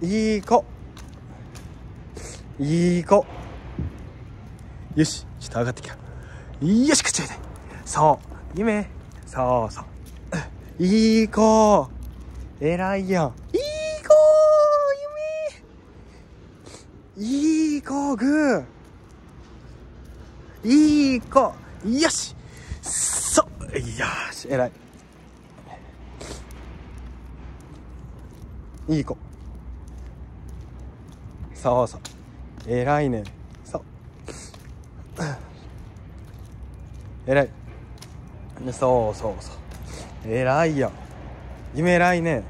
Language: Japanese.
いい子。いい子。よしちょっと上がってきた。よし口開いて。そう。夢。そうそう。いい子。偉いやんいい子夢。いい子グー。いい子。よし。そう。よし偉い。いい子。そうそう。偉いね。そう。偉い。そうそうそう。偉いやん。夢偉いね。